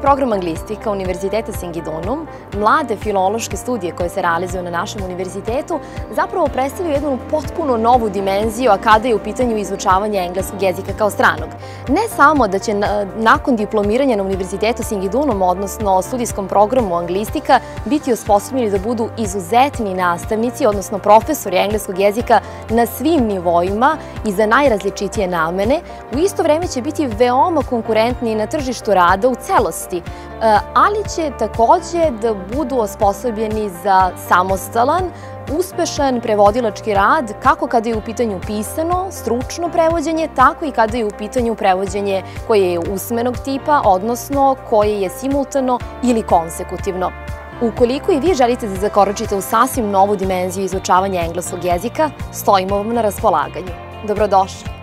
program anglistika Univerziteta Singidunum, mlade filološke studije koje se realizuju na našem univerzitetu, zapravo predstavljaju jednu potpuno novu dimenziju, a kada je u pitanju izučavanje engleskog jezika kao stranog. Ne samo da će nakon diplomiranja na Univerzitetu Singidunum, odnosno studijskom programu anglistika, biti osposobljeni da budu izuzetni nastavnici, odnosno profesori engleskog jezika na svim nivoima i za najrazličitije namene, u isto vreme će biti veoma konkurentni na tržištu rada u celosti, e, ali će takođe da budu osposobljeni za samostalan, uspešan prevodilački rad kako kada je u pitanju pisano, stručno prevođenje, tako i kada je u pitanju prevođenje koje je usmenog tipa, odnosno koje je simultano ili konsekutivno. Ukoliko i vi želite da zakoračite u sasvim novu dimenziju izučavanja engleskog jezika, stojimo vam na raspolaganju. Dobrodošli!